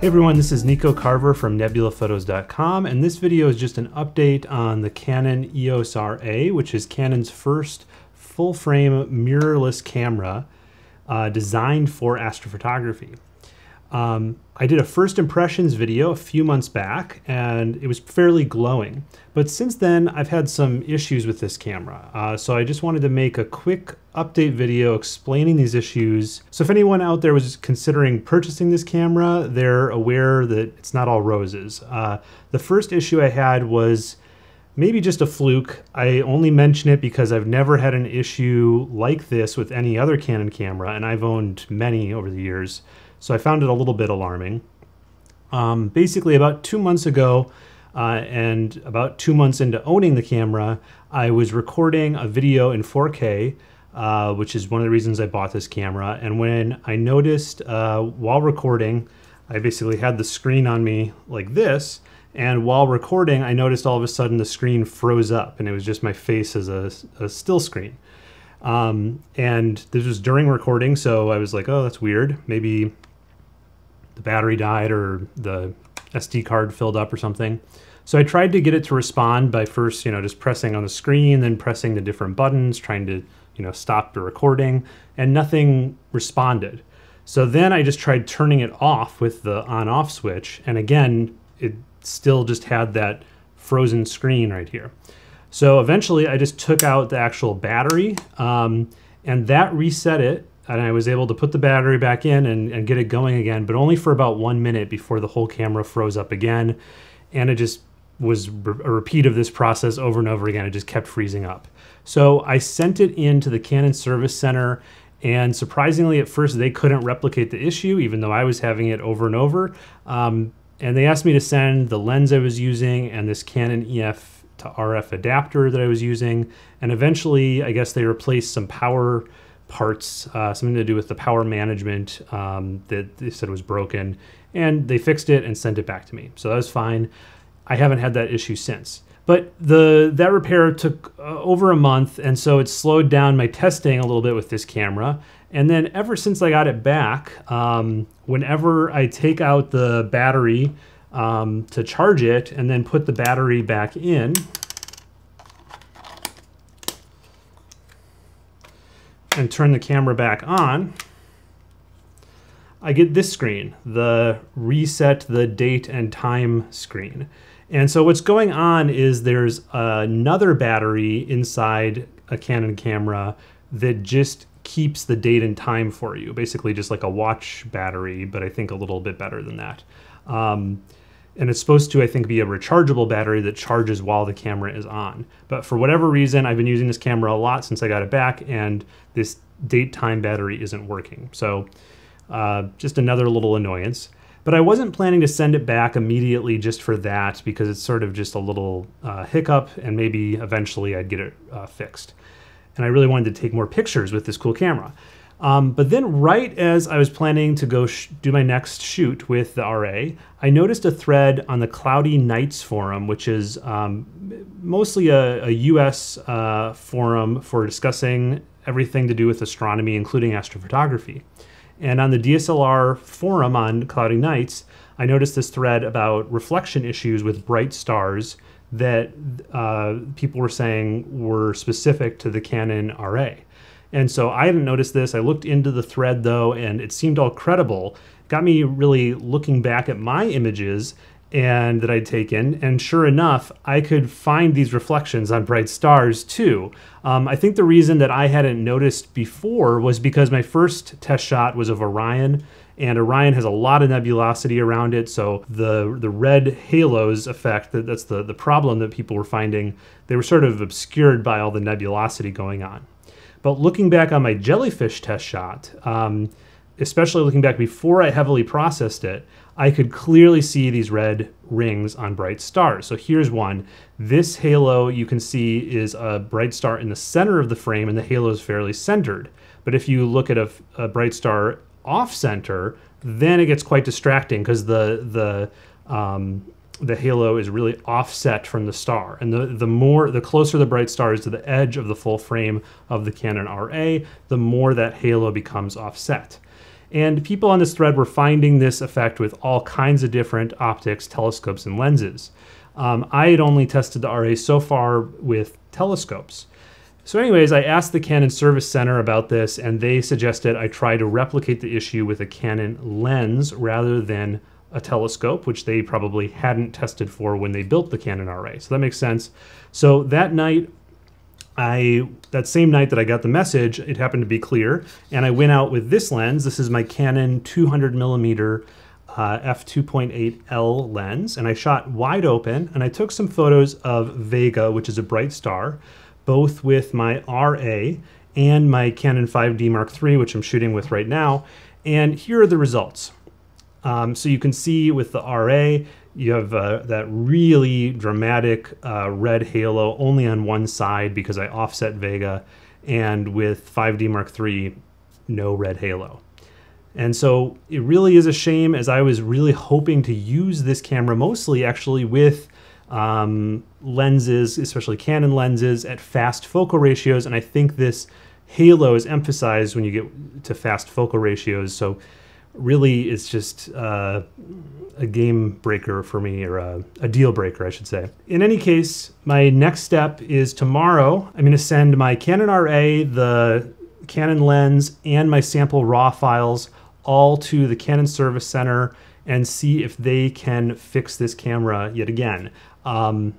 Hey everyone, this is Nico Carver from nebulaphotos.com and this video is just an update on the Canon EOS RA, which is Canon's first full-frame mirrorless camera uh, designed for astrophotography. Um, I did a first impressions video a few months back and it was fairly glowing. But since then, I've had some issues with this camera. Uh, so I just wanted to make a quick update video explaining these issues. So if anyone out there was considering purchasing this camera, they're aware that it's not all roses. Uh, the first issue I had was maybe just a fluke. I only mention it because I've never had an issue like this with any other Canon camera, and I've owned many over the years. So I found it a little bit alarming. Um, basically, about two months ago, uh, and about two months into owning the camera, I was recording a video in 4K, uh, which is one of the reasons I bought this camera. And when I noticed uh, while recording, I basically had the screen on me like this. And while recording, I noticed all of a sudden the screen froze up and it was just my face as a, a still screen. Um, and this was during recording, so I was like, oh, that's weird. Maybe the battery died or the SD card filled up or something. So I tried to get it to respond by first, you know, just pressing on the screen, then pressing the different buttons, trying to, you know, stop the recording, and nothing responded. So then I just tried turning it off with the on off switch, and again, it still just had that frozen screen right here. So eventually I just took out the actual battery um, and that reset it and I was able to put the battery back in and, and get it going again, but only for about one minute before the whole camera froze up again. And it just was a repeat of this process over and over again. It just kept freezing up. So I sent it in to the Canon Service Center and surprisingly, at first, they couldn't replicate the issue, even though I was having it over and over. Um, and they asked me to send the lens I was using and this Canon EF to RF adapter that I was using. And eventually, I guess they replaced some power parts, uh, something to do with the power management um, that they said was broken. And they fixed it and sent it back to me. So that was fine. I haven't had that issue since. But the that repair took uh, over a month, and so it slowed down my testing a little bit with this camera. And then ever since I got it back, um, whenever I take out the battery um, to charge it and then put the battery back in, and turn the camera back on, I get this screen, the reset the date and time screen. And so what's going on is there's another battery inside a Canon camera that just keeps the date and time for you, basically just like a watch battery, but I think a little bit better than that. Um, and it's supposed to, I think, be a rechargeable battery that charges while the camera is on. But for whatever reason, I've been using this camera a lot since I got it back, and this date time battery isn't working. So uh, just another little annoyance. But I wasn't planning to send it back immediately just for that because it's sort of just a little uh, hiccup, and maybe eventually I'd get it uh, fixed. And I really wanted to take more pictures with this cool camera. Um, but then, right as I was planning to go do my next shoot with the RA, I noticed a thread on the Cloudy Nights forum, which is um, mostly a, a US uh, forum for discussing everything to do with astronomy, including astrophotography. And on the DSLR forum on Cloudy Nights, I noticed this thread about reflection issues with bright stars that uh, people were saying were specific to the Canon RA. And so I hadn't noticed this. I looked into the thread though, and it seemed all credible. got me really looking back at my images and that I'd taken, and sure enough, I could find these reflections on bright stars too. Um, I think the reason that I hadn't noticed before was because my first test shot was of Orion, and Orion has a lot of nebulosity around it, so the the red halos effect that, that's the the problem that people were finding. They were sort of obscured by all the nebulosity going on. But looking back on my jellyfish test shot, um, especially looking back before I heavily processed it, I could clearly see these red rings on bright stars. So here's one. This halo you can see is a bright star in the center of the frame and the halo is fairly centered. But if you look at a, a bright star off center, then it gets quite distracting because the, the um, the halo is really offset from the star. And the, the more, the closer the bright star is to the edge of the full frame of the Canon RA, the more that halo becomes offset. And people on this thread were finding this effect with all kinds of different optics, telescopes, and lenses. Um, I had only tested the RA so far with telescopes. So, anyways, I asked the Canon Service Center about this, and they suggested I try to replicate the issue with a Canon lens rather than a telescope, which they probably hadn't tested for when they built the Canon RA. So that makes sense. So that night, I that same night that I got the message, it happened to be clear, and I went out with this lens. This is my Canon 200 millimeter uh, f2.8L lens, and I shot wide open, and I took some photos of Vega, which is a bright star, both with my RA and my Canon 5D Mark III, which I'm shooting with right now. And here are the results. Um, so you can see with the RA, you have uh, that really dramatic uh, red halo only on one side because I offset Vega, and with 5D Mark III, no red halo. And so it really is a shame as I was really hoping to use this camera mostly actually with um, lenses, especially Canon lenses at fast focal ratios. And I think this halo is emphasized when you get to fast focal ratios. So really it's just uh, a game breaker for me, or a, a, deal breaker, I should say. In any case, my next step is tomorrow. I'm going to send my Canon RA, the Canon lens, and my sample RAW files all to the Canon Service Center and see if they can fix this camera yet again. Um,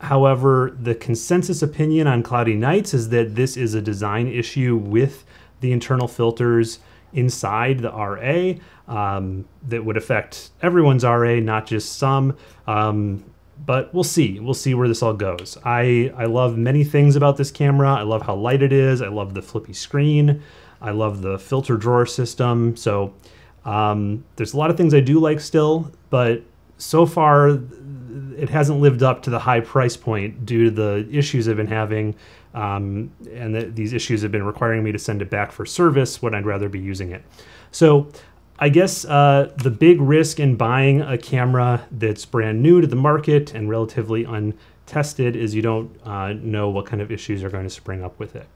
however, the consensus opinion on Cloudy Nights is that this is a design issue with the internal filters inside the RA um, that would affect everyone's RA, not just some. Um, but we'll see. We'll see where this all goes. I, I love many things about this camera. I love how light it is. I love the flippy screen. I love the filter drawer system. So um, there's a lot of things I do like still, but so far it hasn't lived up to the high price point due to the issues I've been having um, and the, these issues have been requiring me to send it back for service when I'd rather be using it. So I guess uh, the big risk in buying a camera that's brand new to the market and relatively untested is you don't uh, know what kind of issues are going to spring up with it.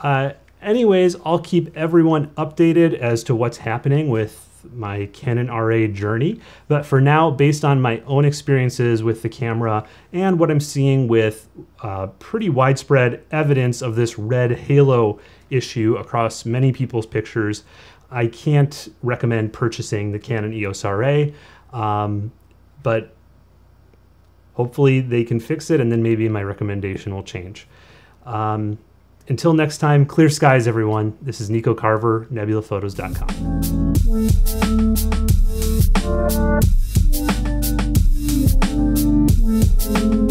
Uh, anyways, I'll keep everyone updated as to what's happening with my Canon RA journey. But for now, based on my own experiences with the camera and what I'm seeing with uh, pretty widespread evidence of this red halo issue across many people's pictures, I can't recommend purchasing the Canon EOS RA. Um, but hopefully they can fix it and then maybe my recommendation will change. Um, until next time, clear skies, everyone. This is Nico Carver, nebulaphotos.com. Thank you.